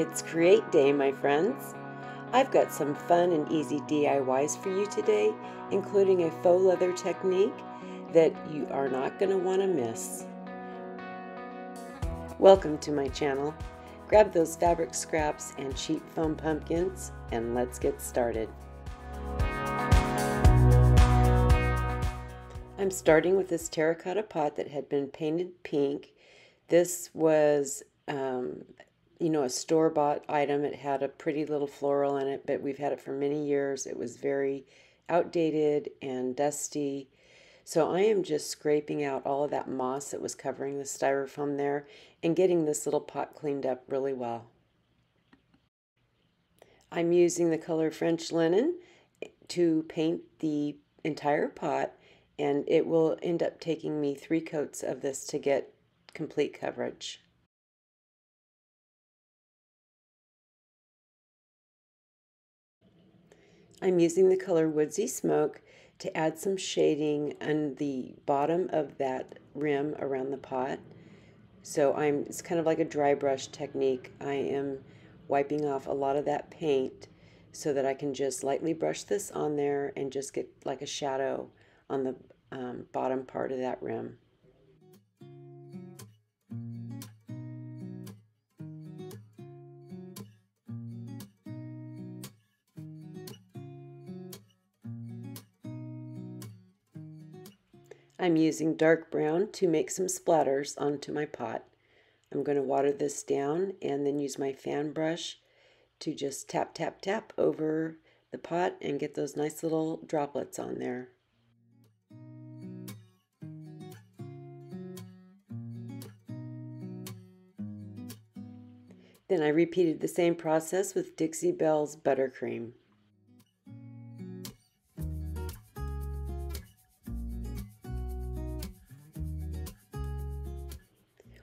It's Create Day, my friends. I've got some fun and easy DIYs for you today, including a faux leather technique that you are not going to want to miss. Welcome to my channel. Grab those fabric scraps and cheap foam pumpkins and let's get started. I'm starting with this terracotta pot that had been painted pink. This was um, you know, a store-bought item. It had a pretty little floral in it, but we've had it for many years. It was very outdated and dusty. So I am just scraping out all of that moss that was covering the styrofoam there and getting this little pot cleaned up really well. I'm using the color French linen to paint the entire pot and it will end up taking me three coats of this to get complete coverage. I'm using the color Woodsy Smoke to add some shading on the bottom of that rim around the pot. So I'm it's kind of like a dry brush technique. I am wiping off a lot of that paint so that I can just lightly brush this on there and just get like a shadow on the um, bottom part of that rim. I'm using dark brown to make some splatters onto my pot. I'm going to water this down and then use my fan brush to just tap, tap, tap over the pot and get those nice little droplets on there. Then I repeated the same process with Dixie Belle's buttercream.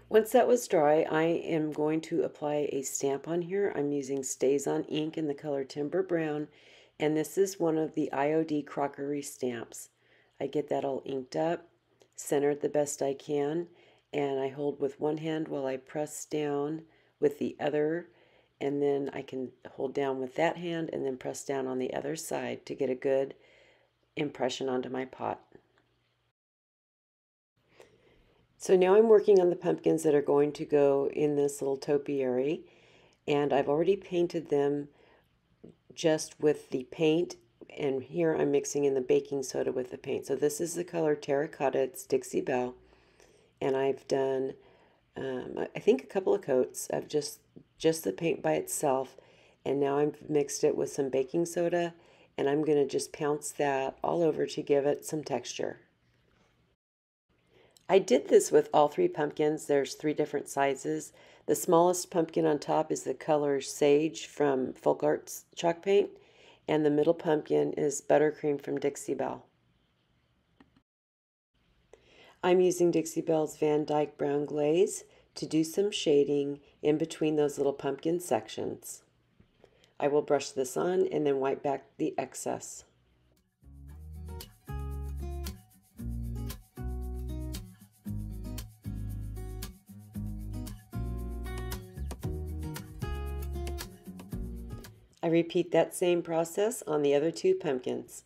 Once that was dry, I am going to apply a stamp on here. I'm using StazOn ink in the color Timber Brown, and this is one of the IOD crockery stamps. I get that all inked up, centered the best I can, and I hold with one hand while I press down with the other, and then I can hold down with that hand and then press down on the other side to get a good impression onto my pot. So now I'm working on the pumpkins that are going to go in this little topiary and I've already painted them just with the paint and here I'm mixing in the baking soda with the paint. So this is the color Terracotta, it's Dixie Belle and I've done um, I think a couple of coats of just just the paint by itself and now I've mixed it with some baking soda and I'm going to just pounce that all over to give it some texture. I did this with all three pumpkins. There's three different sizes. The smallest pumpkin on top is the color Sage from Folk Arts chalk paint, and the middle pumpkin is Buttercream from Dixie Belle. I'm using Dixie Belle's Van Dyke Brown Glaze to do some shading in between those little pumpkin sections. I will brush this on and then wipe back the excess. I repeat that same process on the other two pumpkins.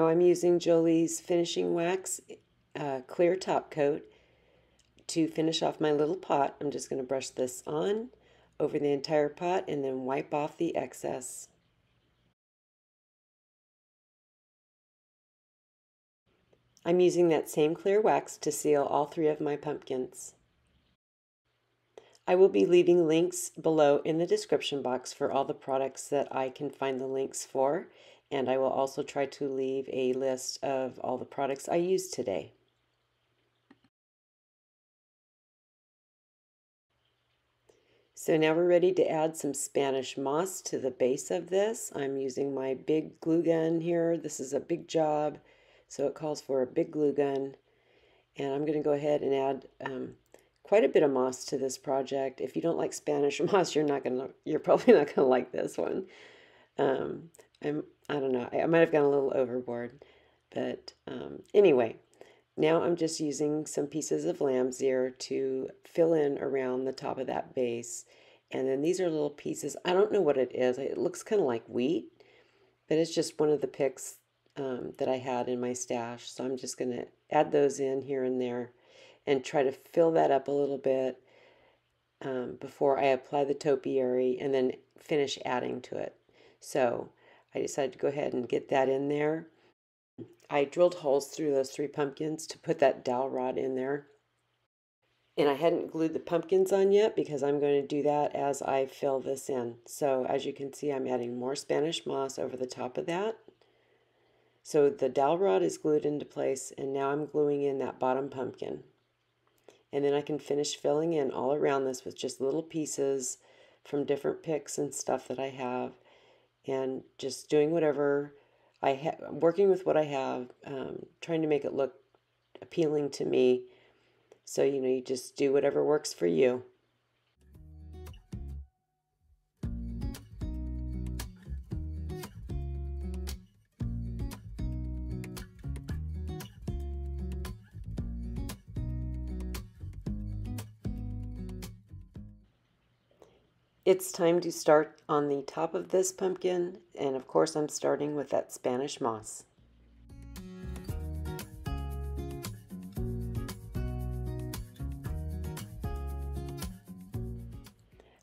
Now I'm using Jolie's Finishing Wax uh, Clear Top Coat to finish off my little pot. I'm just going to brush this on over the entire pot and then wipe off the excess. I'm using that same clear wax to seal all three of my pumpkins. I will be leaving links below in the description box for all the products that I can find the links for, and I will also try to leave a list of all the products I used today. So now we're ready to add some Spanish moss to the base of this. I'm using my big glue gun here. This is a big job. So it calls for a big glue gun. And I'm going to go ahead and add um, quite a bit of moss to this project. If you don't like Spanish moss, you're not gonna, you're probably not gonna like this one. Um, I'm, I don't know, I, I might have gone a little overboard, but um, anyway, now I'm just using some pieces of lamb's ear to fill in around the top of that base. And then these are little pieces. I don't know what it is. It looks kind of like wheat, but it's just one of the picks um, that I had in my stash. So I'm just going to add those in here and there and try to fill that up a little bit um, before I apply the topiary and then finish adding to it. So I decided to go ahead and get that in there. I drilled holes through those three pumpkins to put that dowel rod in there. And I hadn't glued the pumpkins on yet because I'm going to do that as I fill this in. So as you can see, I'm adding more Spanish moss over the top of that. So the dowel rod is glued into place and now I'm gluing in that bottom pumpkin. And then I can finish filling in all around this with just little pieces from different picks and stuff that I have and just doing whatever I have, working with what I have, um, trying to make it look appealing to me. So, you know, you just do whatever works for you. It's time to start on the top of this pumpkin, and of course I'm starting with that Spanish moss.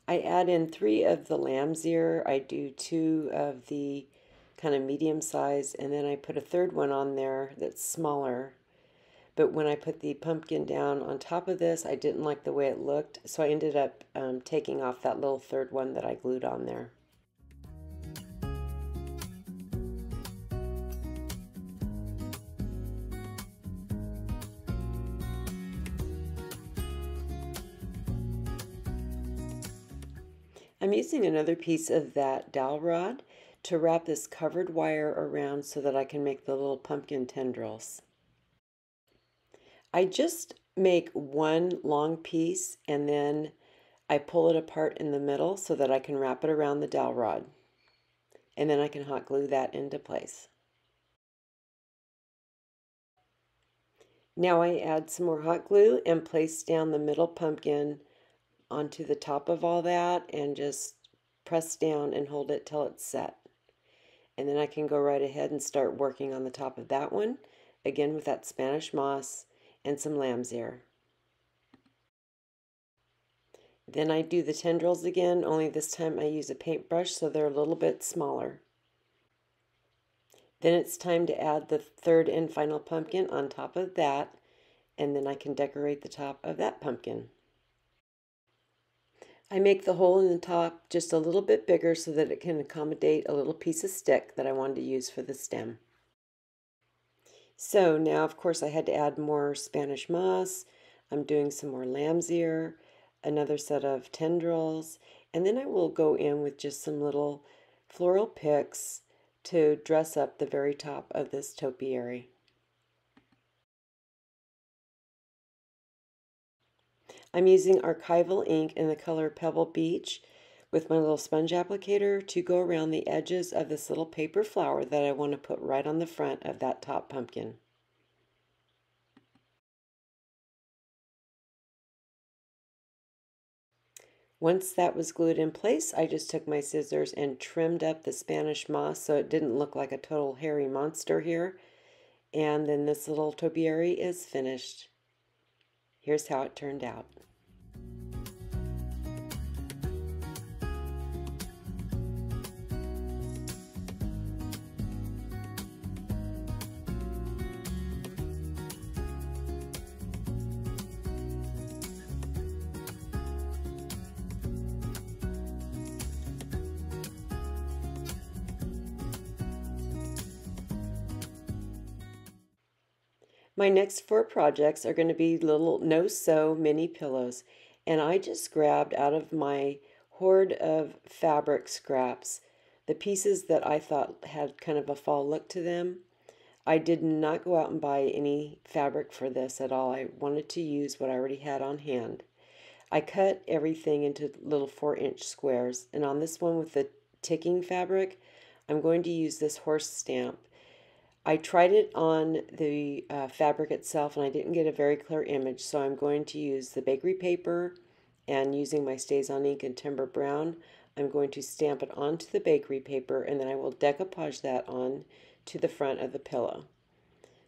I add in three of the lamb's ear, I do two of the kind of medium size, and then I put a third one on there that's smaller but when I put the pumpkin down on top of this, I didn't like the way it looked, so I ended up um, taking off that little third one that I glued on there. I'm using another piece of that dowel rod to wrap this covered wire around so that I can make the little pumpkin tendrils. I just make one long piece and then I pull it apart in the middle so that I can wrap it around the dowel rod. And then I can hot glue that into place. Now I add some more hot glue and place down the middle pumpkin onto the top of all that and just press down and hold it till it's set. And then I can go right ahead and start working on the top of that one, again with that Spanish moss and some lamb's ear. Then I do the tendrils again, only this time I use a paintbrush so they're a little bit smaller. Then it's time to add the third and final pumpkin on top of that, and then I can decorate the top of that pumpkin. I make the hole in the top just a little bit bigger so that it can accommodate a little piece of stick that I wanted to use for the stem. So now, of course, I had to add more Spanish moss. I'm doing some more lamb's ear, another set of tendrils, and then I will go in with just some little floral picks to dress up the very top of this topiary. I'm using archival ink in the color Pebble Beach with my little sponge applicator to go around the edges of this little paper flower that I want to put right on the front of that top pumpkin. Once that was glued in place, I just took my scissors and trimmed up the Spanish moss so it didn't look like a total hairy monster here. And then this little topiary is finished. Here's how it turned out. My next four projects are going to be little no-sew mini pillows. And I just grabbed out of my hoard of fabric scraps the pieces that I thought had kind of a fall look to them. I did not go out and buy any fabric for this at all. I wanted to use what I already had on hand. I cut everything into little four inch squares. And on this one with the ticking fabric, I'm going to use this horse stamp. I tried it on the uh, fabric itself and I didn't get a very clear image, so I'm going to use the bakery paper and using my StazOn ink and Timber Brown, I'm going to stamp it onto the bakery paper and then I will decoupage that on to the front of the pillow.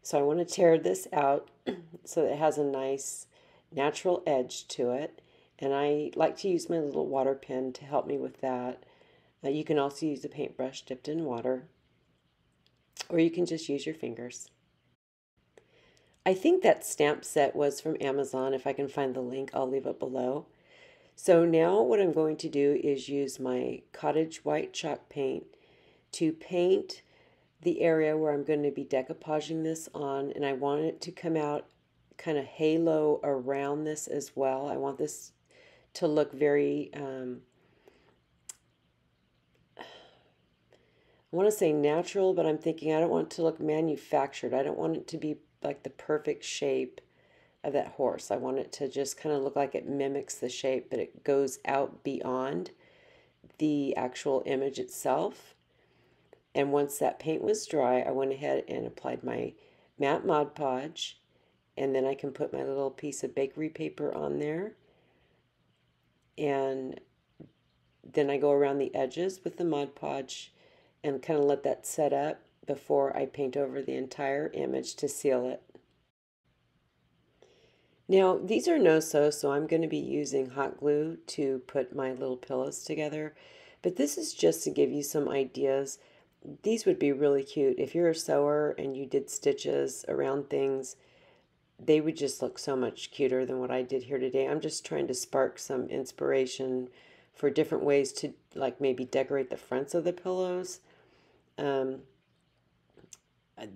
So I want to tear this out so that it has a nice natural edge to it. And I like to use my little water pen to help me with that. Uh, you can also use a paintbrush dipped in water, or you can just use your fingers. I think that stamp set was from Amazon. If I can find the link, I'll leave it below. So now what I'm going to do is use my cottage white chalk paint to paint the area where I'm going to be decoupaging this on and I want it to come out kind of halo around this as well. I want this to look very um, want to say natural, but I'm thinking I don't want it to look manufactured. I don't want it to be like the perfect shape of that horse. I want it to just kind of look like it mimics the shape, but it goes out beyond the actual image itself. And once that paint was dry, I went ahead and applied my matte Mod Podge. And then I can put my little piece of bakery paper on there. And then I go around the edges with the Mod Podge and kind of let that set up before I paint over the entire image to seal it. Now, these are no-sew, so I'm going to be using hot glue to put my little pillows together. But this is just to give you some ideas. These would be really cute. If you're a sewer and you did stitches around things, they would just look so much cuter than what I did here today. I'm just trying to spark some inspiration for different ways to like maybe decorate the fronts of the pillows. Um,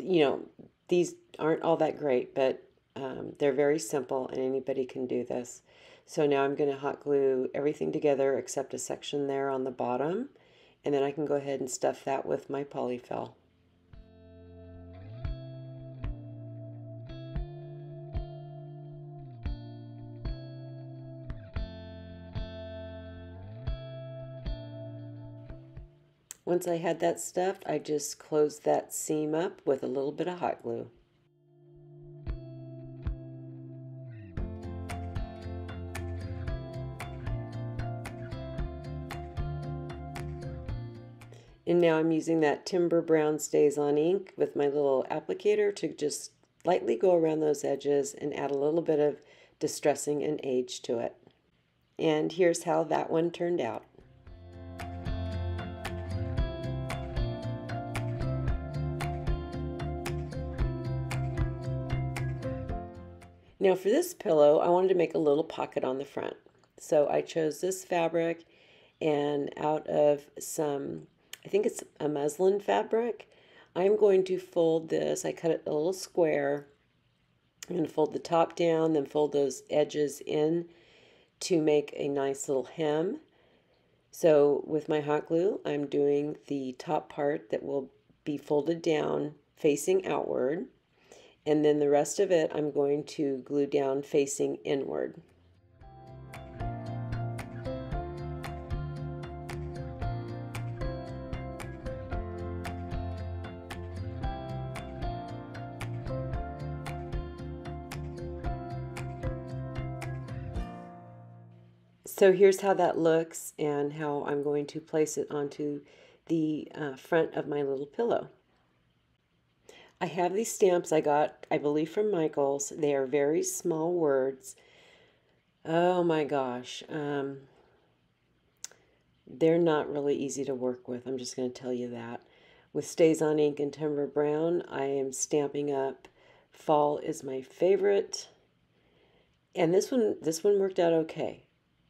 you know, these aren't all that great, but um, they're very simple and anybody can do this. So now I'm going to hot glue everything together except a section there on the bottom. And then I can go ahead and stuff that with my polyfill. Once I had that stuffed, I just closed that seam up with a little bit of hot glue. And now I'm using that Timber Brown StazOn ink with my little applicator to just lightly go around those edges and add a little bit of distressing and age to it. And here's how that one turned out. Now for this pillow, I wanted to make a little pocket on the front. So I chose this fabric and out of some I think it's a muslin fabric. I'm going to fold this. I cut it a little square. I'm going to fold the top down, then fold those edges in to make a nice little hem. So with my hot glue, I'm doing the top part that will be folded down facing outward. And then the rest of it, I'm going to glue down facing inward. So here's how that looks and how I'm going to place it onto the uh, front of my little pillow. I have these stamps I got, I believe, from Michaels. They are very small words. Oh my gosh. Um, they're not really easy to work with. I'm just going to tell you that. With StazOn ink and Timber Brown, I am stamping up Fall is my favorite. And this one, this one worked out okay.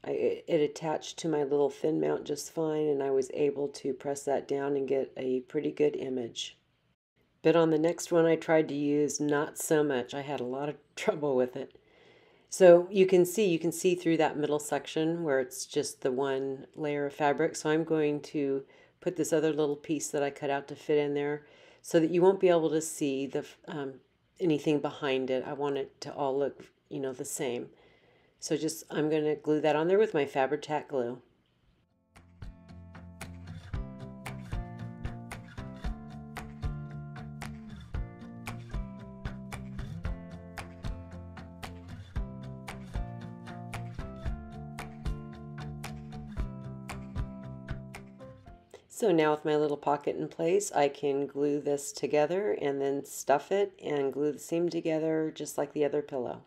I, it attached to my little thin mount just fine and I was able to press that down and get a pretty good image. But on the next one I tried to use not so much. I had a lot of trouble with it. So you can see, you can see through that middle section where it's just the one layer of fabric. So I'm going to put this other little piece that I cut out to fit in there so that you won't be able to see the um, anything behind it. I want it to all look, you know, the same. So just, I'm going to glue that on there with my Fabri-Tac glue. So now with my little pocket in place, I can glue this together and then stuff it and glue the seam together just like the other pillow.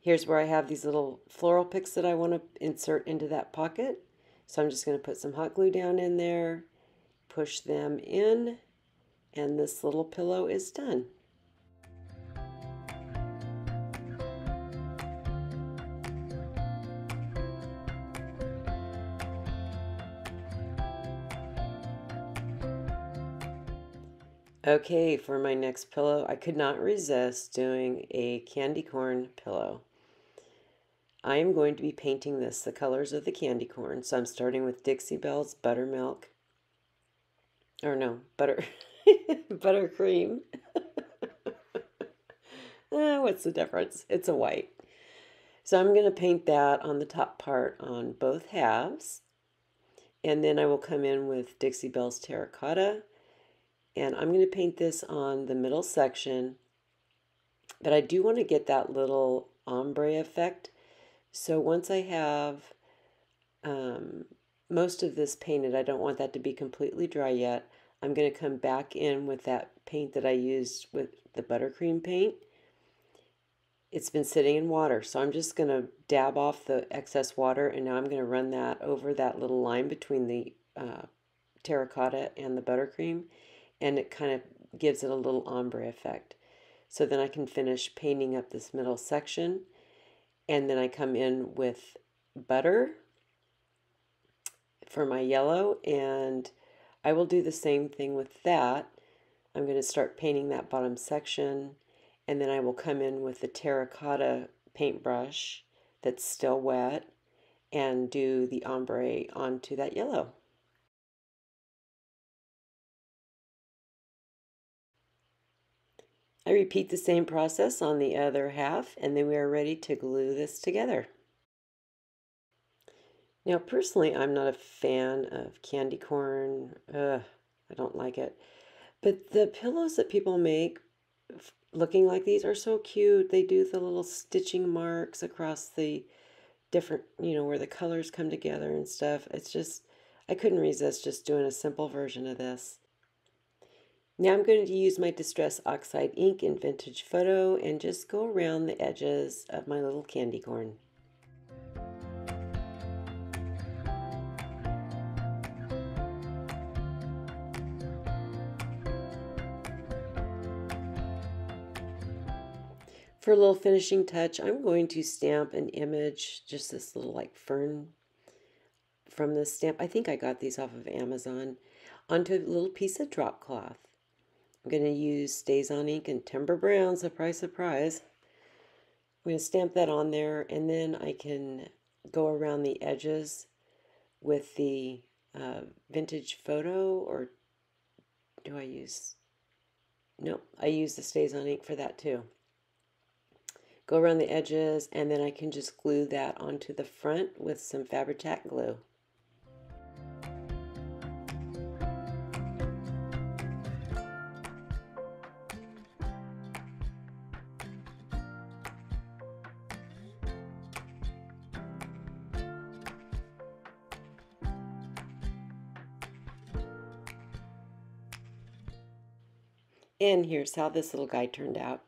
Here's where I have these little floral picks that I want to insert into that pocket. So I'm just going to put some hot glue down in there, push them in, and this little pillow is done. Okay, for my next pillow, I could not resist doing a candy corn pillow. I am going to be painting this the colors of the candy corn. So I'm starting with Dixie Belle's Buttermilk. Or no, butter buttercream. uh, what's the difference? It's a white. So I'm going to paint that on the top part on both halves. And then I will come in with Dixie Belle's Terracotta and I'm going to paint this on the middle section, but I do want to get that little ombre effect. So once I have um, most of this painted, I don't want that to be completely dry yet. I'm going to come back in with that paint that I used with the buttercream paint. It's been sitting in water, so I'm just going to dab off the excess water, and now I'm going to run that over that little line between the uh, terracotta and the buttercream and it kind of gives it a little ombre effect. So then I can finish painting up this middle section and then I come in with butter for my yellow and I will do the same thing with that. I'm going to start painting that bottom section and then I will come in with the terracotta paintbrush that's still wet and do the ombre onto that yellow. I repeat the same process on the other half and then we are ready to glue this together. Now personally I'm not a fan of candy corn. Ugh, I don't like it. But the pillows that people make looking like these are so cute. They do the little stitching marks across the different, you know, where the colors come together and stuff. It's just, I couldn't resist just doing a simple version of this. Now I'm going to use my Distress Oxide ink in Vintage Photo and just go around the edges of my little candy corn. For a little finishing touch, I'm going to stamp an image, just this little like fern from this stamp. I think I got these off of Amazon, onto a little piece of drop cloth. I'm going to use StazOn ink and Timber Brown, surprise, surprise. I'm going to stamp that on there and then I can go around the edges with the uh, vintage photo or do I use, no, I use the StazOn ink for that too. Go around the edges and then I can just glue that onto the front with some Fabri-Tac glue. And here's how this little guy turned out.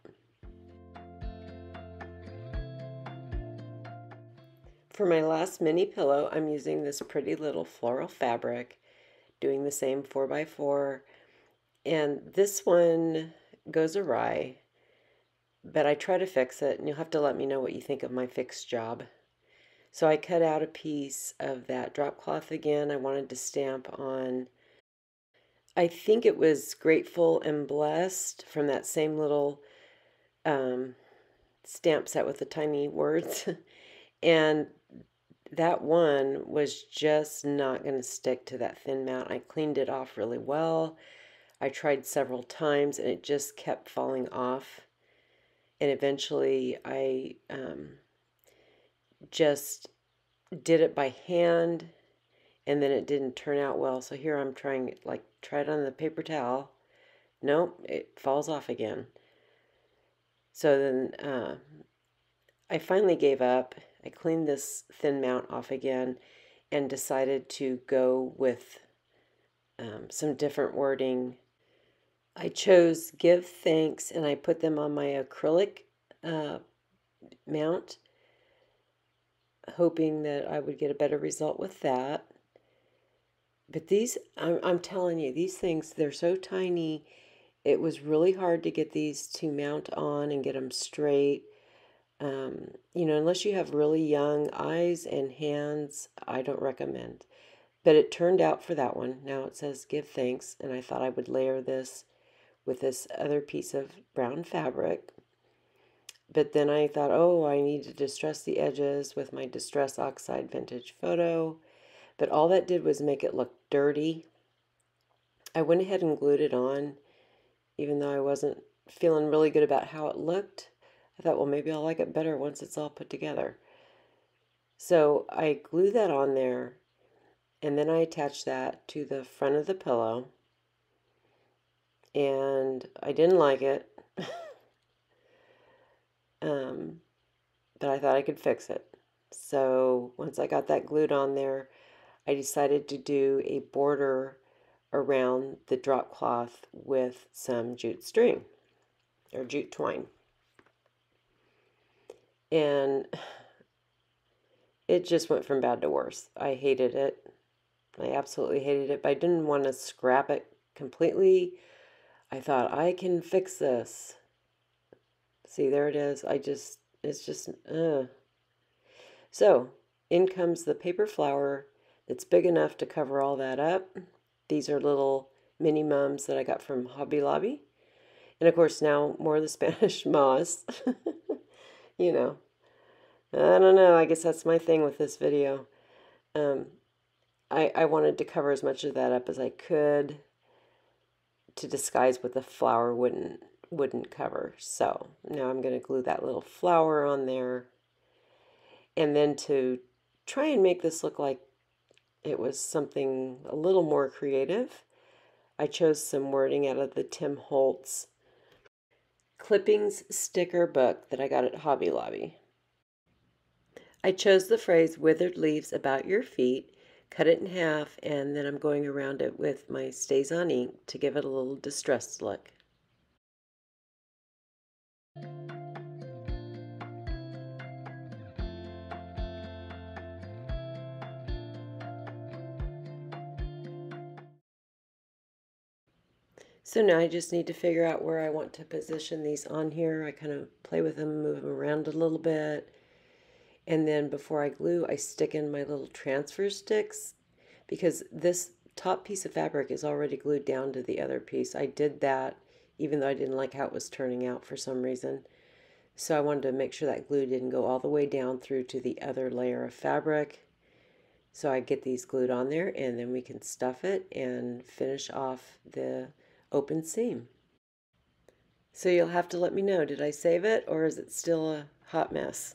For my last mini pillow, I'm using this pretty little floral fabric, doing the same 4x4. And this one goes awry, but I try to fix it, and you'll have to let me know what you think of my fixed job. So I cut out a piece of that drop cloth again. I wanted to stamp on I think it was Grateful and Blessed from that same little um, stamp set with the tiny words. and that one was just not going to stick to that thin mat. I cleaned it off really well. I tried several times and it just kept falling off. and eventually I um, just did it by hand and then it didn't turn out well. So here I'm trying, like, try it on the paper towel. Nope, it falls off again. So then uh, I finally gave up. I cleaned this thin mount off again and decided to go with um, some different wording. I chose give thanks and I put them on my acrylic uh, mount, hoping that I would get a better result with that. But these, I'm, I'm telling you, these things, they're so tiny. It was really hard to get these to mount on and get them straight. Um, you know, unless you have really young eyes and hands, I don't recommend. But it turned out for that one. Now it says give thanks, and I thought I would layer this with this other piece of brown fabric. But then I thought, oh, I need to distress the edges with my Distress Oxide Vintage Photo. But all that did was make it look dirty. I went ahead and glued it on, even though I wasn't feeling really good about how it looked. I thought, well, maybe I'll like it better once it's all put together. So I glued that on there, and then I attached that to the front of the pillow. And I didn't like it. um, but I thought I could fix it. So once I got that glued on there, I decided to do a border around the drop cloth with some jute string or jute twine and it just went from bad to worse. I hated it. I absolutely hated it, but I didn't want to scrap it completely. I thought, I can fix this. See, there it is. I just, it's just. So, in comes the paper flower that's big enough to cover all that up. These are little mini mums that I got from Hobby Lobby. And of course, now more of the Spanish moss. you know, I don't know. I guess that's my thing with this video. Um, I, I wanted to cover as much of that up as I could to disguise what the flower wouldn't wouldn't cover. So now I'm going to glue that little flower on there. And then to try and make this look like it was something a little more creative, I chose some wording out of the Tim Holtz clippings sticker book that I got at Hobby Lobby. I chose the phrase withered leaves about your feet, cut it in half, and then I'm going around it with my StazOn ink to give it a little distressed look. So now I just need to figure out where I want to position these on here. I kind of play with them, move them around a little bit. And then before I glue, I stick in my little transfer sticks because this top piece of fabric is already glued down to the other piece. I did that even though I didn't like how it was turning out for some reason. So I wanted to make sure that glue didn't go all the way down through to the other layer of fabric. So I get these glued on there and then we can stuff it and finish off the open seam. So you'll have to let me know, did I save it or is it still a hot mess?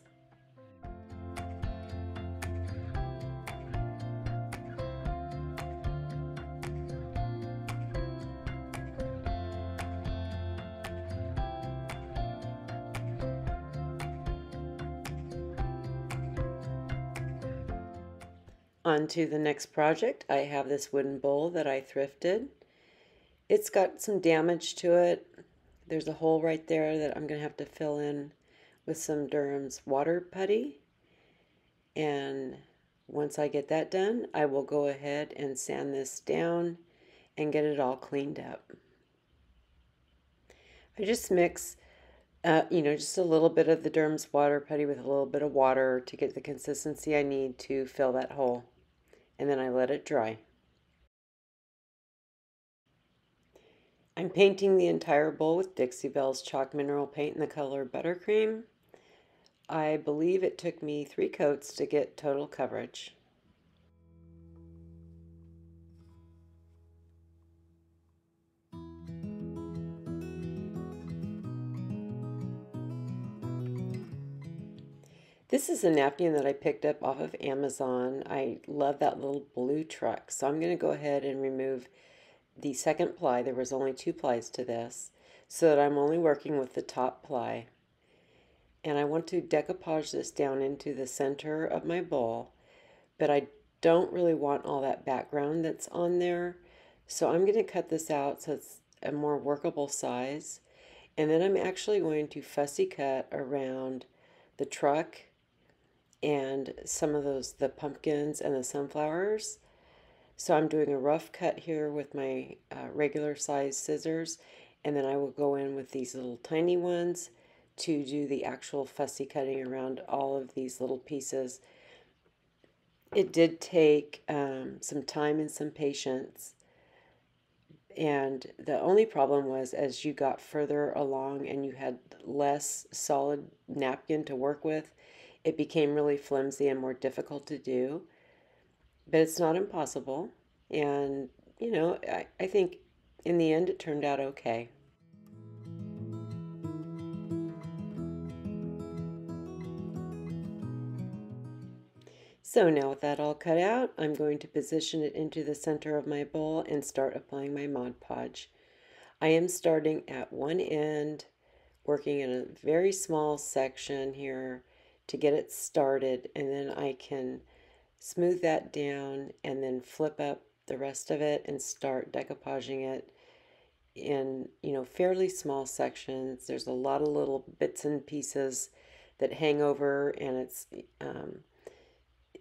On to the next project. I have this wooden bowl that I thrifted. It's got some damage to it. There's a hole right there that I'm going to have to fill in with some Durham's water putty. And once I get that done, I will go ahead and sand this down and get it all cleaned up. I just mix, uh, you know, just a little bit of the Durham's water putty with a little bit of water to get the consistency I need to fill that hole. And then I let it dry. I'm painting the entire bowl with Dixie Belle's chalk mineral paint in the color Buttercream. I believe it took me three coats to get total coverage. This is a napkin that I picked up off of Amazon. I love that little blue truck. So I'm going to go ahead and remove the second ply. There was only two plies to this so that I'm only working with the top ply. And I want to decoupage this down into the center of my bowl, but I don't really want all that background that's on there. So I'm going to cut this out so it's a more workable size. And then I'm actually going to fussy cut around the truck and some of those, the pumpkins and the sunflowers. So I'm doing a rough cut here with my uh, regular size scissors and then I will go in with these little tiny ones to do the actual fussy cutting around all of these little pieces. It did take um, some time and some patience and the only problem was as you got further along and you had less solid napkin to work with, it became really flimsy and more difficult to do. But it's not impossible. And, you know, I, I think in the end it turned out okay. So now with that all cut out, I'm going to position it into the center of my bowl and start applying my Mod Podge. I am starting at one end, working in a very small section here to get it started and then I can smooth that down and then flip up the rest of it and start decoupaging it in you know fairly small sections. There's a lot of little bits and pieces that hang over and it's um,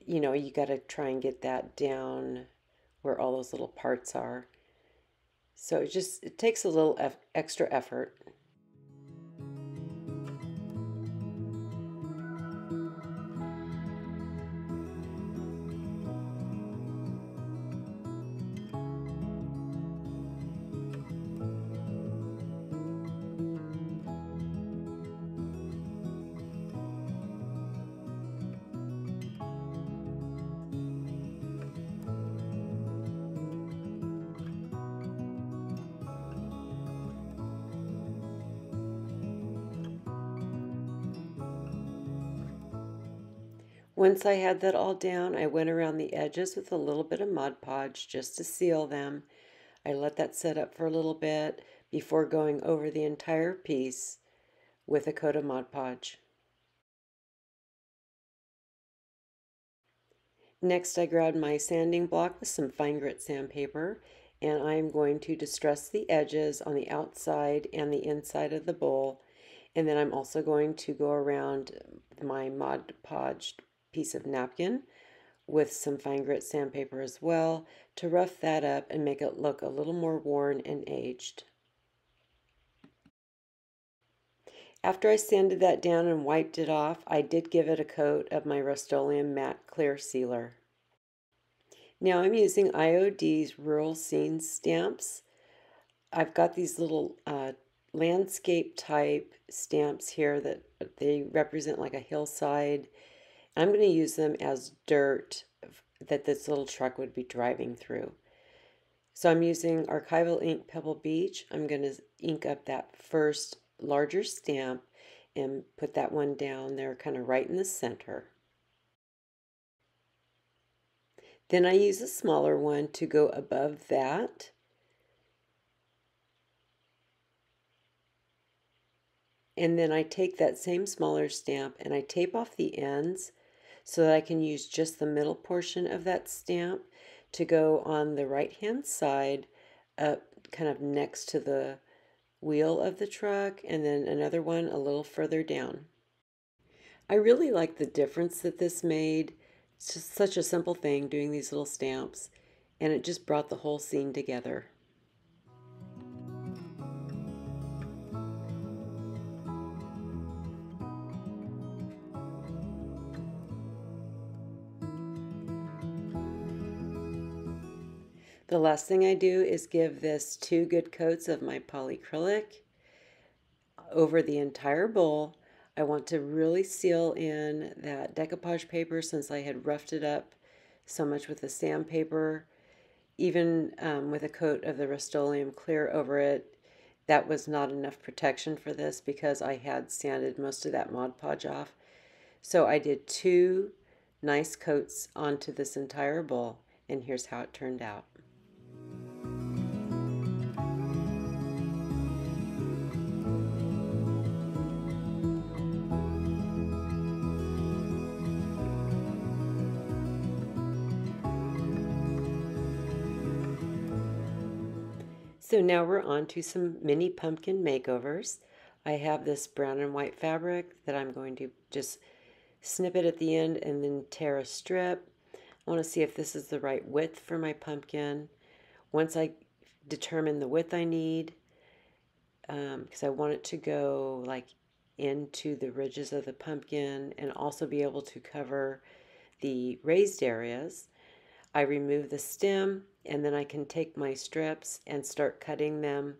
you know you got to try and get that down where all those little parts are. So it just it takes a little extra effort Once I had that all down, I went around the edges with a little bit of Mod Podge just to seal them. I let that set up for a little bit before going over the entire piece with a coat of Mod Podge. Next, I grabbed my sanding block with some fine grit sandpaper, and I'm going to distress the edges on the outside and the inside of the bowl. And then I'm also going to go around my Mod Podge piece of napkin with some fine grit sandpaper as well to rough that up and make it look a little more worn and aged. After I sanded that down and wiped it off, I did give it a coat of my Rust-Oleum Matte Clear Sealer. Now I'm using IOD's Rural Scenes stamps. I've got these little uh, landscape type stamps here that they represent like a hillside I'm going to use them as dirt that this little truck would be driving through. So I'm using Archival Ink Pebble Beach. I'm going to ink up that first larger stamp and put that one down there kind of right in the center. Then I use a smaller one to go above that. And then I take that same smaller stamp and I tape off the ends so that I can use just the middle portion of that stamp to go on the right hand side up kind of next to the wheel of the truck and then another one a little further down. I really like the difference that this made. It's just such a simple thing doing these little stamps and it just brought the whole scene together. The last thing I do is give this two good coats of my polyacrylic over the entire bowl. I want to really seal in that decoupage paper since I had roughed it up so much with the sandpaper. Even um, with a coat of the Rust-Oleum clear over it, that was not enough protection for this because I had sanded most of that Mod Podge off. So I did two nice coats onto this entire bowl and here's how it turned out. So now we're on to some mini pumpkin makeovers. I have this brown and white fabric that I'm going to just snip it at the end and then tear a strip. I want to see if this is the right width for my pumpkin. Once I determine the width I need, because um, I want it to go like into the ridges of the pumpkin and also be able to cover the raised areas. I remove the stem and then I can take my strips and start cutting them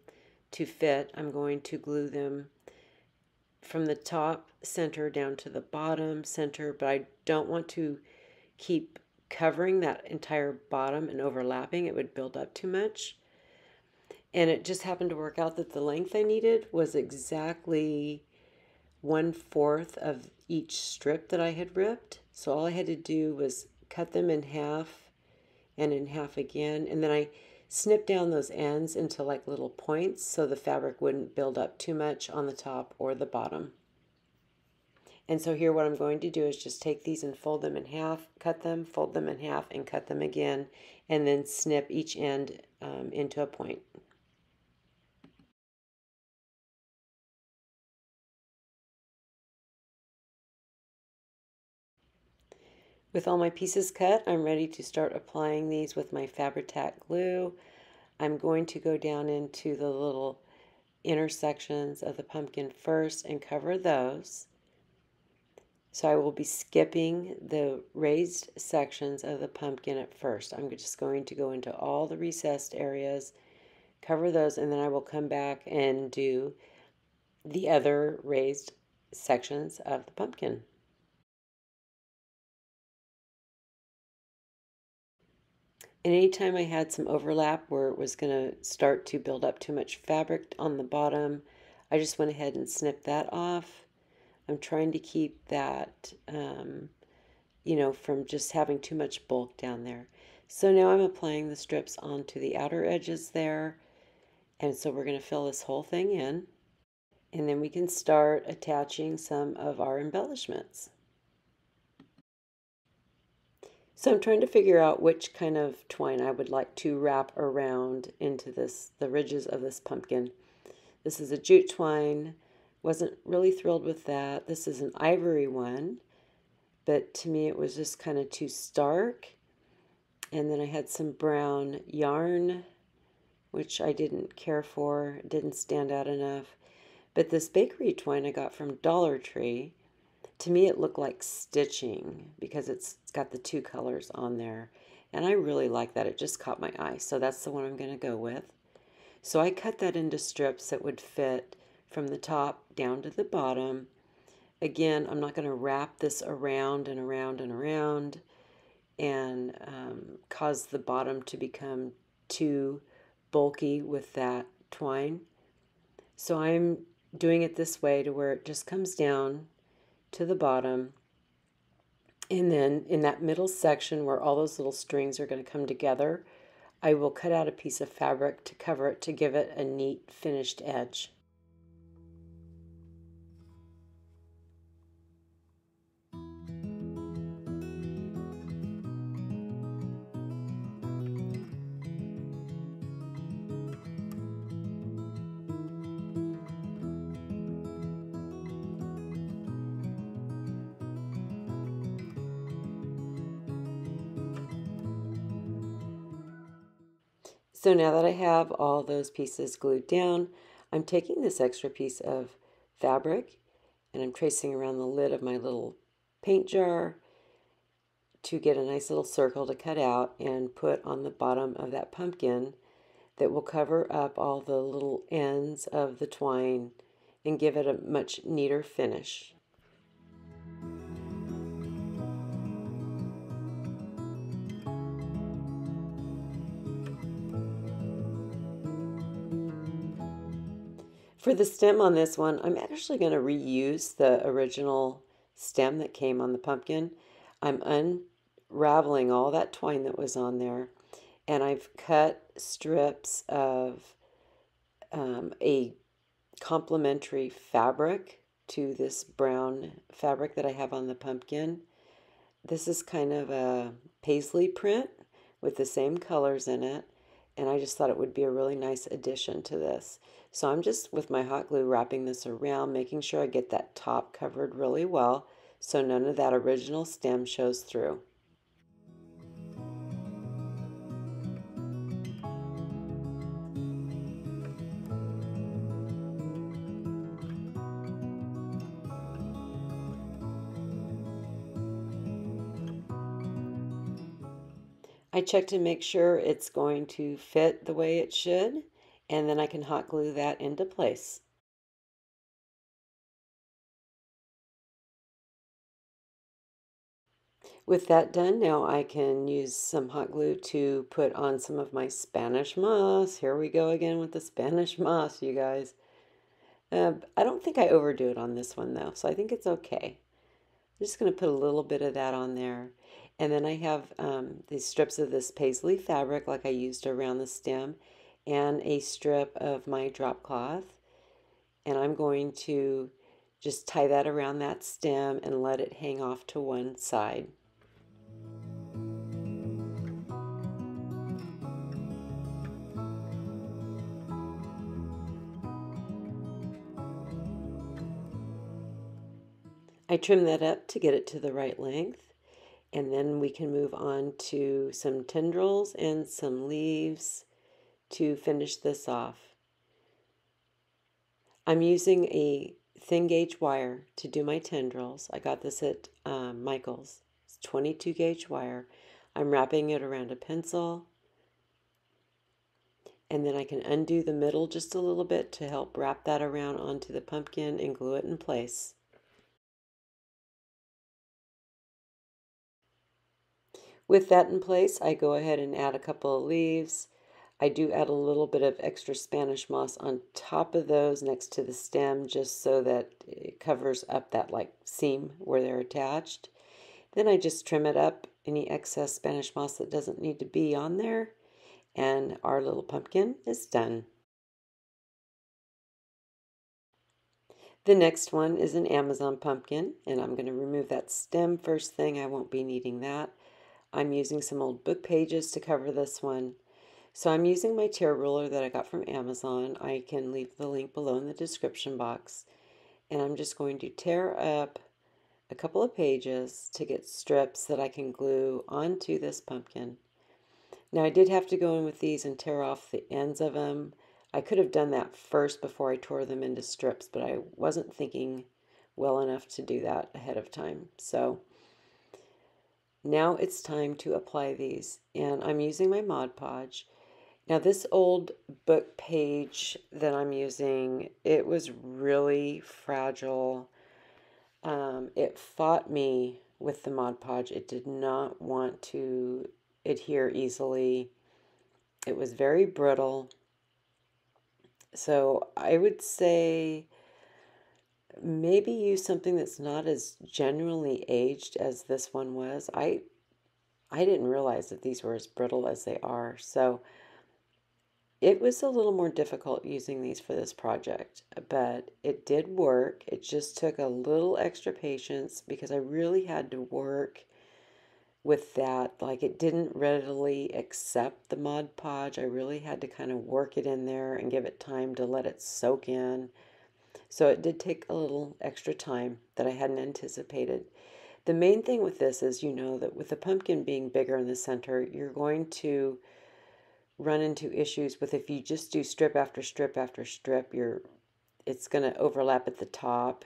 to fit. I'm going to glue them from the top center down to the bottom center, but I don't want to keep covering that entire bottom and overlapping. It would build up too much. And it just happened to work out that the length I needed was exactly one fourth of each strip that I had ripped. So all I had to do was cut them in half and in half again. And then I snip down those ends into like little points so the fabric wouldn't build up too much on the top or the bottom. And so here what I'm going to do is just take these and fold them in half, cut them, fold them in half, and cut them again, and then snip each end um, into a point. With all my pieces cut, I'm ready to start applying these with my Fabri-Tac glue. I'm going to go down into the little intersections of the pumpkin first and cover those. So I will be skipping the raised sections of the pumpkin at first. I'm just going to go into all the recessed areas, cover those, and then I will come back and do the other raised sections of the pumpkin. And anytime I had some overlap where it was going to start to build up too much fabric on the bottom, I just went ahead and snipped that off. I'm trying to keep that, um, you know, from just having too much bulk down there. So now I'm applying the strips onto the outer edges there. And so we're going to fill this whole thing in. And then we can start attaching some of our embellishments. So I'm trying to figure out which kind of twine I would like to wrap around into this, the ridges of this pumpkin. This is a jute twine. Wasn't really thrilled with that. This is an ivory one, but to me it was just kind of too stark. And then I had some brown yarn, which I didn't care for. Didn't stand out enough. But this bakery twine I got from Dollar Tree to me it looked like stitching because it's, got the two colors on there. And I really like that. It just caught my eye. So that's the one I'm going to go with. So I cut that into strips that would fit from the top down to the bottom. Again I'm not going to wrap this around and around and around and um, cause the bottom to become too bulky with that twine. So I'm doing it this way to where it just comes down to the bottom. And then in that middle section where all those little strings are going to come together, I will cut out a piece of fabric to cover it to give it a neat finished edge. So now that I have all those pieces glued down, I'm taking this extra piece of fabric and I'm tracing around the lid of my little paint jar to get a nice little circle to cut out and put on the bottom of that pumpkin that will cover up all the little ends of the twine and give it a much neater finish. For the stem on this one, I'm actually going to reuse the original stem that came on the pumpkin. I'm unraveling all that twine that was on there and I've cut strips of um, a complementary fabric to this brown fabric that I have on the pumpkin. This is kind of a paisley print with the same colors in it and I just thought it would be a really nice addition to this. So I'm just with my hot glue wrapping this around, making sure I get that top covered really well so none of that original stem shows through. I check to make sure it's going to fit the way it should, and then I can hot glue that into place. With that done, now I can use some hot glue to put on some of my Spanish moss. Here we go again with the Spanish moss, you guys. Uh, I don't think I overdo it on this one though, so I think it's okay. I'm just going to put a little bit of that on there. And then I have um, these strips of this paisley fabric like I used around the stem and a strip of my drop cloth. And I'm going to just tie that around that stem and let it hang off to one side. I trim that up to get it to the right length and then we can move on to some tendrils and some leaves to finish this off. I'm using a thin gauge wire to do my tendrils. I got this at um, Michael's. It's 22 gauge wire. I'm wrapping it around a pencil and then I can undo the middle just a little bit to help wrap that around onto the pumpkin and glue it in place. With that in place, I go ahead and add a couple of leaves. I do add a little bit of extra Spanish moss on top of those next to the stem just so that it covers up that like seam where they're attached. Then I just trim it up, any excess Spanish moss that doesn't need to be on there, and our little pumpkin is done. The next one is an Amazon pumpkin, and I'm going to remove that stem first thing. I won't be needing that. I'm using some old book pages to cover this one. So I'm using my tear ruler that I got from Amazon. I can leave the link below in the description box. And I'm just going to tear up a couple of pages to get strips that I can glue onto this pumpkin. Now I did have to go in with these and tear off the ends of them. I could have done that first before I tore them into strips, but I wasn't thinking well enough to do that ahead of time. So now it's time to apply these and I'm using my Mod Podge. Now this old book page that I'm using, it was really fragile. Um, it fought me with the Mod Podge. It did not want to adhere easily. It was very brittle. So I would say maybe use something that's not as genuinely aged as this one was. I I didn't realize that these were as brittle as they are. So it was a little more difficult using these for this project, but it did work. It just took a little extra patience because I really had to work with that. Like it didn't readily accept the Mod Podge. I really had to kind of work it in there and give it time to let it soak in so it did take a little extra time that I hadn't anticipated. The main thing with this is you know that with the pumpkin being bigger in the center, you're going to run into issues with if you just do strip after strip after strip, you're it's going to overlap at the top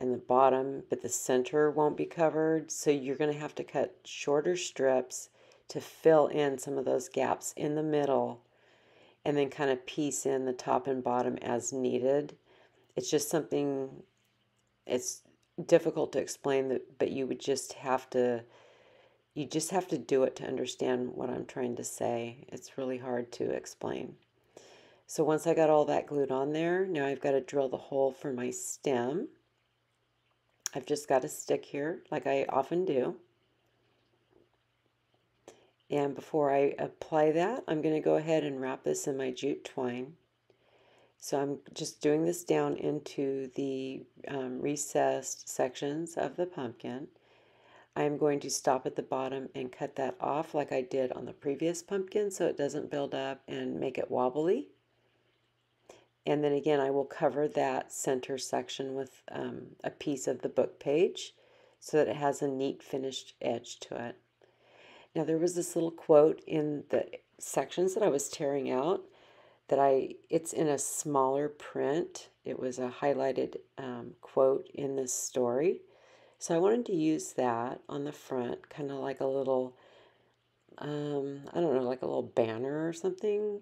and the bottom, but the center won't be covered. So you're going to have to cut shorter strips to fill in some of those gaps in the middle and then kind of piece in the top and bottom as needed. It's just something, it's difficult to explain, but you would just have to, you just have to do it to understand what I'm trying to say. It's really hard to explain. So once I got all that glued on there, now I've got to drill the hole for my stem. I've just got a stick here, like I often do. And before I apply that, I'm going to go ahead and wrap this in my jute twine. So I'm just doing this down into the um, recessed sections of the pumpkin. I'm going to stop at the bottom and cut that off like I did on the previous pumpkin so it doesn't build up and make it wobbly. And then again, I will cover that center section with um, a piece of the book page so that it has a neat finished edge to it. Now there was this little quote in the sections that I was tearing out that I, it's in a smaller print. It was a highlighted um, quote in this story. So I wanted to use that on the front, kind of like a little, um, I don't know, like a little banner or something.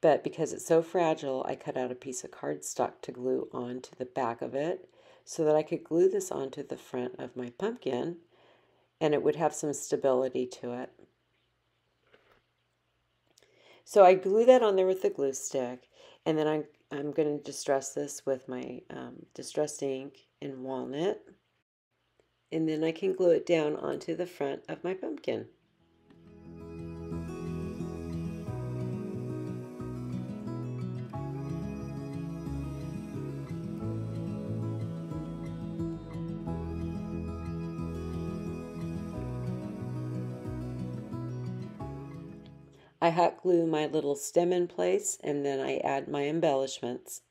But because it's so fragile, I cut out a piece of cardstock to glue onto the back of it so that I could glue this onto the front of my pumpkin and it would have some stability to it. So I glue that on there with the glue stick, and then I'm, I'm going to distress this with my um, distressed ink in walnut, and then I can glue it down onto the front of my pumpkin. I hot glue my little stem in place and then I add my embellishments.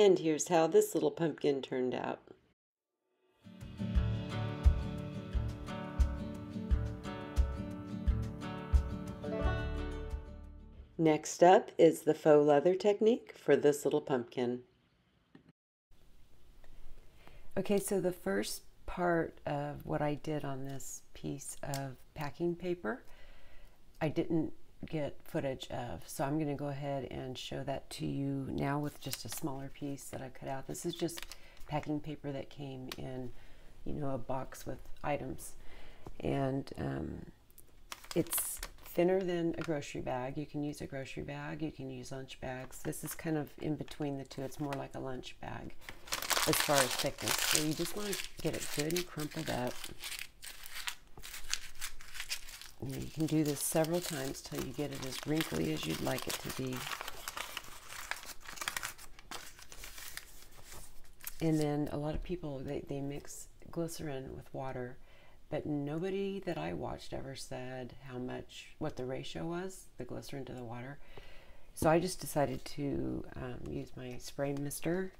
And here's how this little pumpkin turned out. Next up is the faux leather technique for this little pumpkin. Okay, so the first part of what I did on this piece of packing paper, I didn't get footage of. So I'm going to go ahead and show that to you now with just a smaller piece that I cut out. This is just packing paper that came in, you know, a box with items. And um, it's thinner than a grocery bag. You can use a grocery bag, you can use lunch bags. This is kind of in between the two. It's more like a lunch bag as far as thickness. So you just want to get it good and crumpled up. You, you can do this several times till you get it as wrinkly as you'd like it to be. And then a lot of people, they, they mix glycerin with water, but nobody that I watched ever said how much, what the ratio was, the glycerin to the water. So I just decided to um, use my spray mister,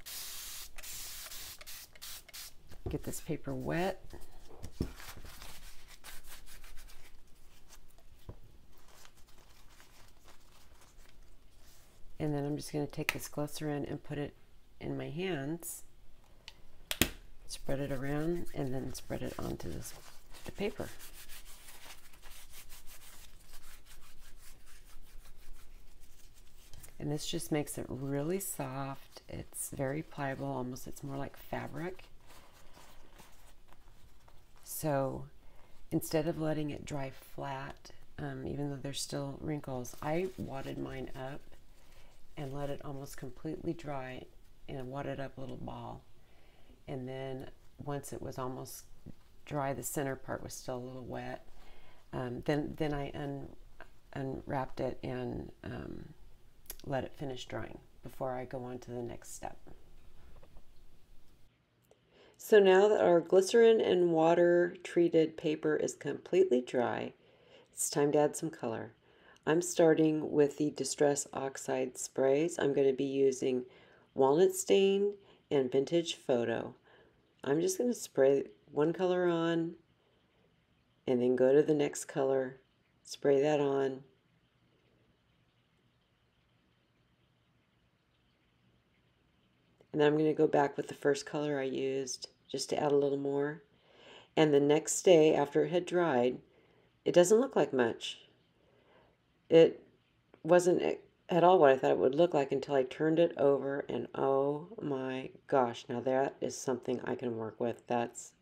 get this paper wet. And then I'm just going to take this glycerin and put it in my hands, spread it around, and then spread it onto this the paper. And this just makes it really soft. It's very pliable, almost it's more like fabric. So instead of letting it dry flat, um, even though there's still wrinkles, I wadded mine up and let it almost completely dry in a wadded up little ball. And then once it was almost dry, the center part was still a little wet. Um, then then I un, unwrapped it and um, let it finish drying before I go on to the next step. So now that our glycerin and water treated paper is completely dry, it's time to add some color. I'm starting with the Distress Oxide sprays. I'm going to be using Walnut Stain and Vintage Photo. I'm just going to spray one color on and then go to the next color, spray that on, And then I'm going to go back with the first color I used just to add a little more. And the next day after it had dried, it doesn't look like much. It wasn't at all what I thought it would look like until I turned it over and oh my gosh, now that is something I can work with. That's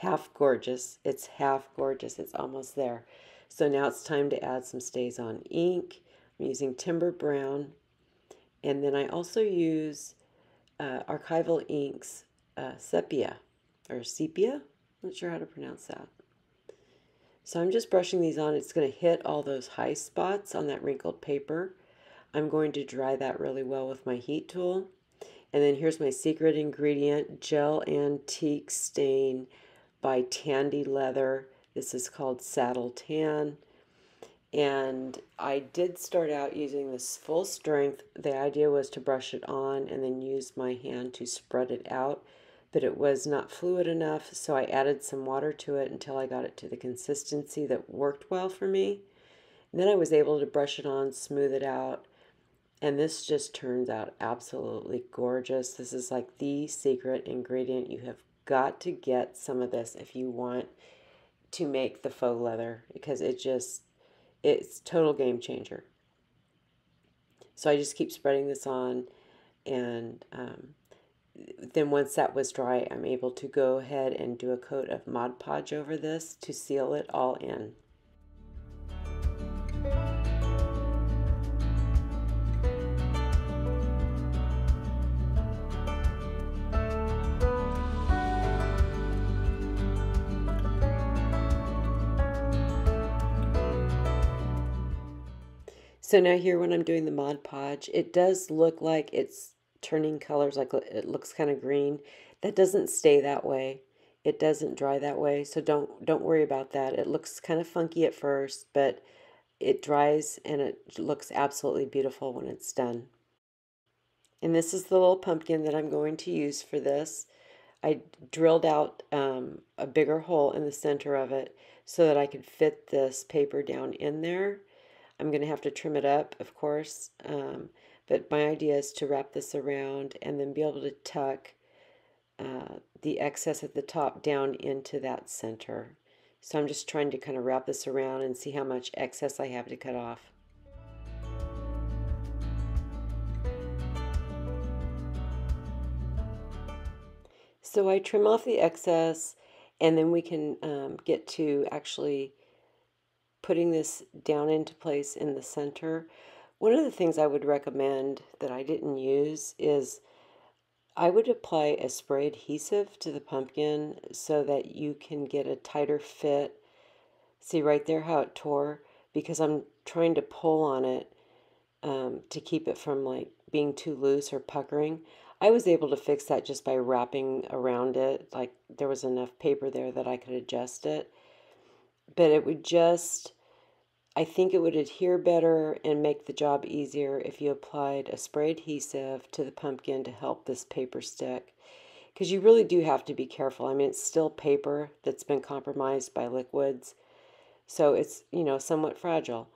half gorgeous. It's half gorgeous. It's almost there. So now it's time to add some StazOn ink. I'm using Timber Brown. And then I also use uh, Archival Inks uh, Sepia, or Sepia, not sure how to pronounce that. So I'm just brushing these on. It's going to hit all those high spots on that wrinkled paper. I'm going to dry that really well with my heat tool. And then here's my secret ingredient, Gel Antique Stain by Tandy Leather. This is called Saddle Tan and I did start out using this full strength. The idea was to brush it on and then use my hand to spread it out, but it was not fluid enough, so I added some water to it until I got it to the consistency that worked well for me. And then I was able to brush it on, smooth it out, and this just turns out absolutely gorgeous. This is like the secret ingredient. You have got to get some of this if you want to make the faux leather because it just it's total game changer. So I just keep spreading this on and um, then once that was dry, I'm able to go ahead and do a coat of Mod Podge over this to seal it all in. So now here when I'm doing the Mod Podge, it does look like it's turning colors, like it looks kind of green. That doesn't stay that way. It doesn't dry that way, so don't don't worry about that. It looks kind of funky at first, but it dries and it looks absolutely beautiful when it's done. And this is the little pumpkin that I'm going to use for this. I drilled out um, a bigger hole in the center of it so that I could fit this paper down in there I'm going to have to trim it up, of course, um, but my idea is to wrap this around and then be able to tuck uh, the excess at the top down into that center. So I'm just trying to kind of wrap this around and see how much excess I have to cut off. So I trim off the excess and then we can um, get to actually putting this down into place in the center. One of the things I would recommend that I didn't use is I would apply a spray adhesive to the pumpkin so that you can get a tighter fit. See right there how it tore? Because I'm trying to pull on it um, to keep it from like being too loose or puckering. I was able to fix that just by wrapping around it. Like there was enough paper there that I could adjust it but it would just, I think it would adhere better and make the job easier if you applied a spray adhesive to the pumpkin to help this paper stick. Because you really do have to be careful. I mean, it's still paper that's been compromised by liquids, so it's, you know, somewhat fragile.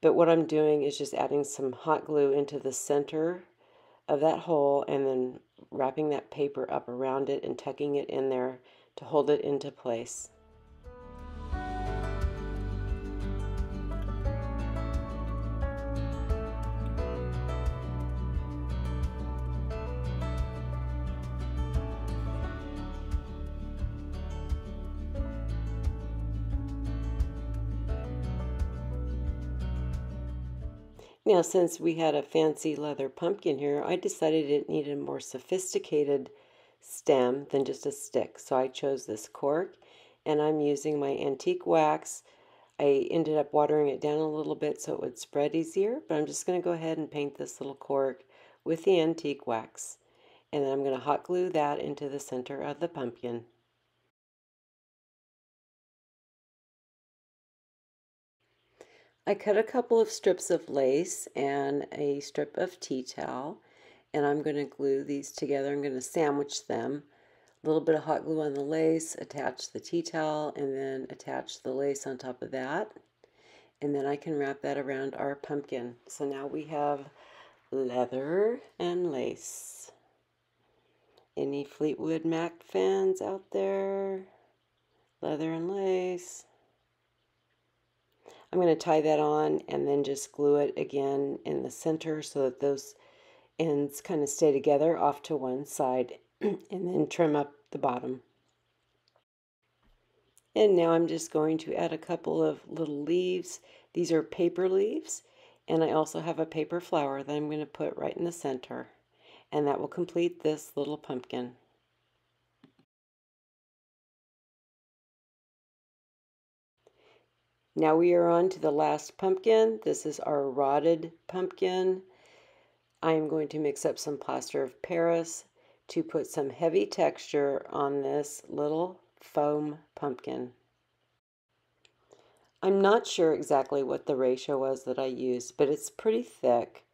But what I'm doing is just adding some hot glue into the center of that hole and then wrapping that paper up around it and tucking it in there to hold it into place. Now, since we had a fancy leather pumpkin here, I decided it needed a more sophisticated stem than just a stick. So I chose this cork, and I'm using my antique wax. I ended up watering it down a little bit so it would spread easier, but I'm just going to go ahead and paint this little cork with the antique wax. And then I'm going to hot glue that into the center of the pumpkin. I cut a couple of strips of lace and a strip of tea towel and I'm going to glue these together. I'm going to sandwich them. A little bit of hot glue on the lace, attach the tea towel, and then attach the lace on top of that. And then I can wrap that around our pumpkin. So now we have leather and lace. Any Fleetwood Mac fans out there? Leather and lace. I'm going to tie that on and then just glue it again in the center so that those ends kind of stay together off to one side and then trim up the bottom. And now I'm just going to add a couple of little leaves. These are paper leaves and I also have a paper flower that I'm going to put right in the center and that will complete this little pumpkin. Now we are on to the last pumpkin. This is our rotted pumpkin. I am going to mix up some plaster of Paris to put some heavy texture on this little foam pumpkin. I'm not sure exactly what the ratio was that I used, but it's pretty thick.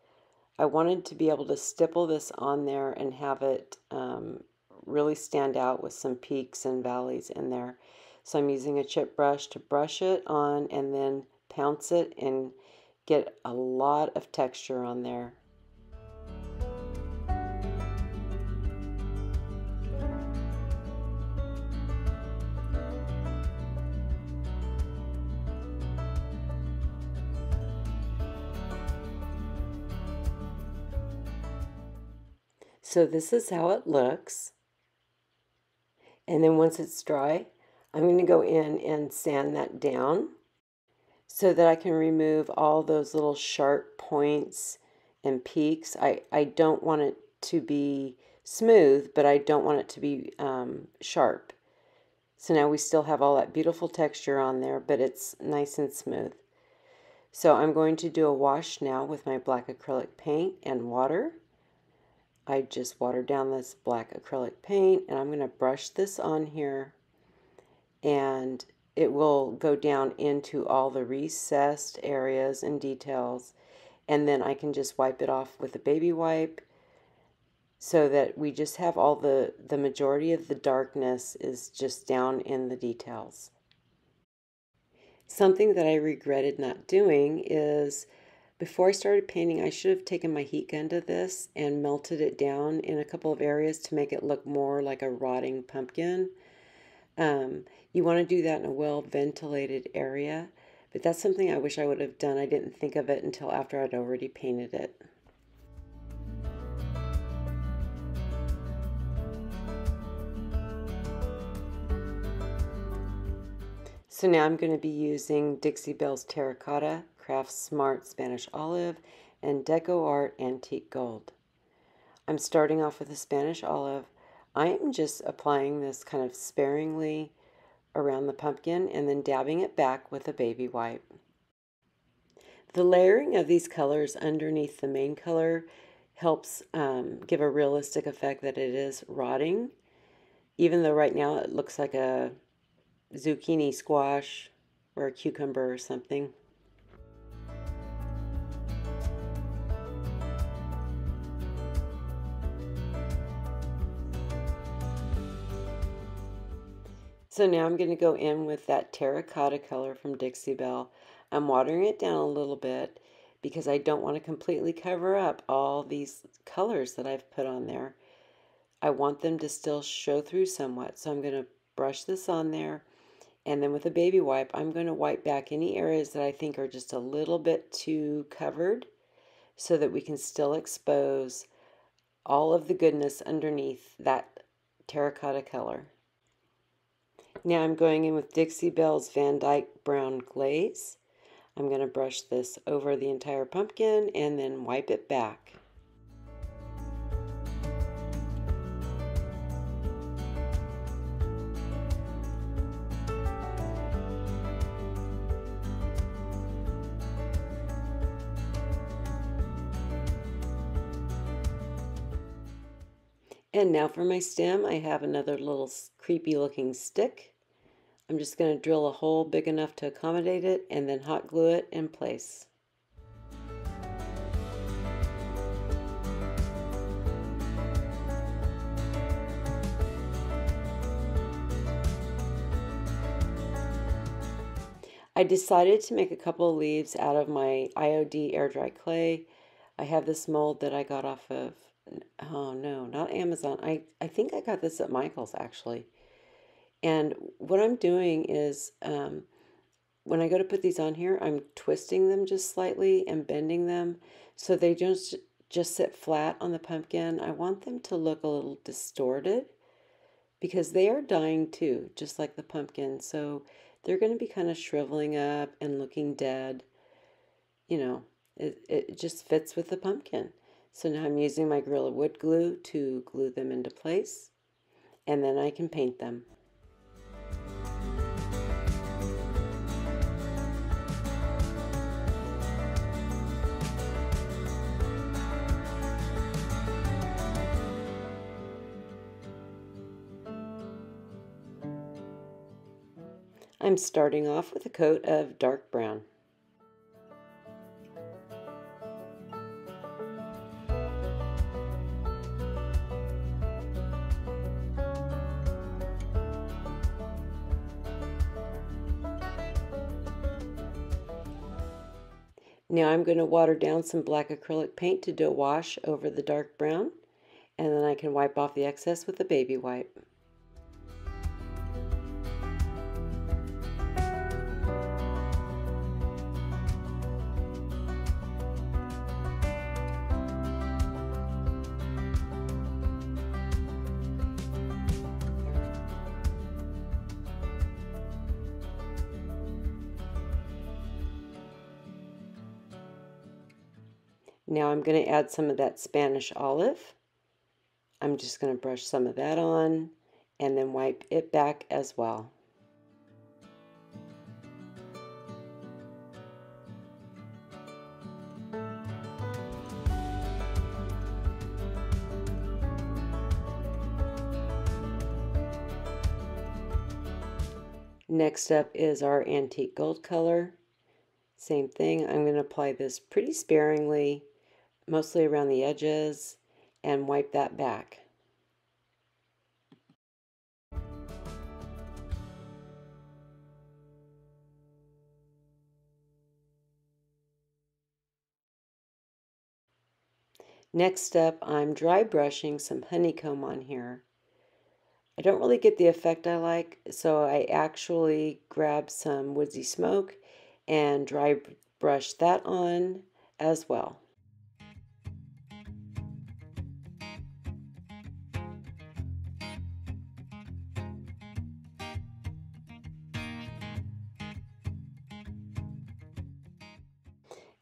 I wanted to be able to stipple this on there and have it um, really stand out with some peaks and valleys in there. So I'm using a chip brush to brush it on and then pounce it and get a lot of texture on there. So this is how it looks. And then once it's dry, I'm going to go in and sand that down so that I can remove all those little sharp points and peaks. I, I don't want it to be smooth, but I don't want it to be um, sharp. So now we still have all that beautiful texture on there, but it's nice and smooth. So I'm going to do a wash now with my black acrylic paint and water. I just watered down this black acrylic paint and I'm going to brush this on here and it will go down into all the recessed areas and details and then I can just wipe it off with a baby wipe so that we just have all the the majority of the darkness is just down in the details. Something that I regretted not doing is before I started painting I should have taken my heat gun to this and melted it down in a couple of areas to make it look more like a rotting pumpkin. Um, you want to do that in a well ventilated area, but that's something I wish I would have done. I didn't think of it until after I'd already painted it. So now I'm going to be using Dixie Belle's Terracotta, Craft Smart Spanish Olive, and Deco Art Antique Gold. I'm starting off with the Spanish Olive. I'm just applying this kind of sparingly around the pumpkin and then dabbing it back with a baby wipe. The layering of these colors underneath the main color helps um, give a realistic effect that it is rotting, even though right now it looks like a zucchini squash or a cucumber or something. So now I'm going to go in with that terracotta color from Dixie Belle. I'm watering it down a little bit because I don't want to completely cover up all these colors that I've put on there. I want them to still show through somewhat. So I'm going to brush this on there and then with a baby wipe, I'm going to wipe back any areas that I think are just a little bit too covered so that we can still expose all of the goodness underneath that terracotta color. Now I'm going in with Dixie Belle's Van Dyke Brown Glaze. I'm going to brush this over the entire pumpkin and then wipe it back. And now for my stem, I have another little creepy looking stick. I'm just going to drill a hole big enough to accommodate it and then hot glue it in place. I decided to make a couple of leaves out of my IOD air dry clay. I have this mold that I got off of, oh no, not Amazon. I, I think I got this at Michael's actually. And what I'm doing is um, when I go to put these on here, I'm twisting them just slightly and bending them so they just, just sit flat on the pumpkin. I want them to look a little distorted because they are dying too, just like the pumpkin. So they're going to be kind of shriveling up and looking dead. You know, it, it just fits with the pumpkin. So now I'm using my Gorilla Wood Glue to glue them into place, and then I can paint them. I'm starting off with a coat of dark brown. Now I'm going to water down some black acrylic paint to do a wash over the dark brown and then I can wipe off the excess with a baby wipe. Now I'm going to add some of that Spanish olive. I'm just going to brush some of that on and then wipe it back as well. Next up is our antique gold color. Same thing, I'm going to apply this pretty sparingly mostly around the edges, and wipe that back. Next up, I'm dry brushing some honeycomb on here. I don't really get the effect I like, so I actually grab some woodsy smoke and dry brush that on as well.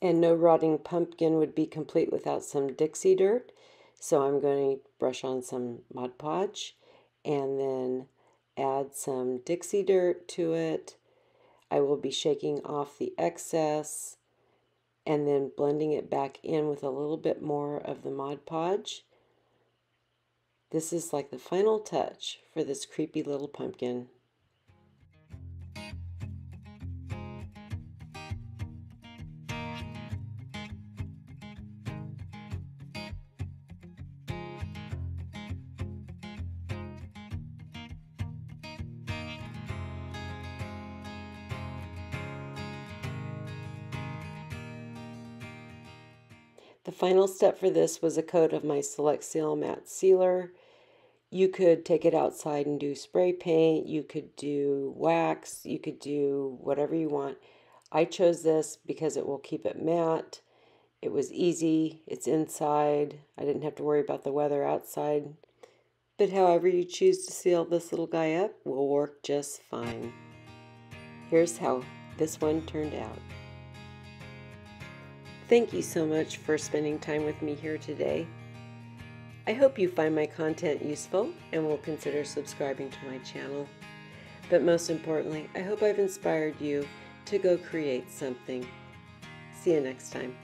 And no rotting pumpkin would be complete without some Dixie dirt. So I'm going to brush on some Mod Podge and then add some Dixie dirt to it. I will be shaking off the excess and then blending it back in with a little bit more of the Mod Podge. This is like the final touch for this creepy little pumpkin. Final step for this was a coat of my Select Seal Matte Sealer. You could take it outside and do spray paint, you could do wax, you could do whatever you want. I chose this because it will keep it matte. It was easy, it's inside. I didn't have to worry about the weather outside. But however you choose to seal this little guy up will work just fine. Here's how this one turned out. Thank you so much for spending time with me here today. I hope you find my content useful and will consider subscribing to my channel. But most importantly, I hope I've inspired you to go create something. See you next time.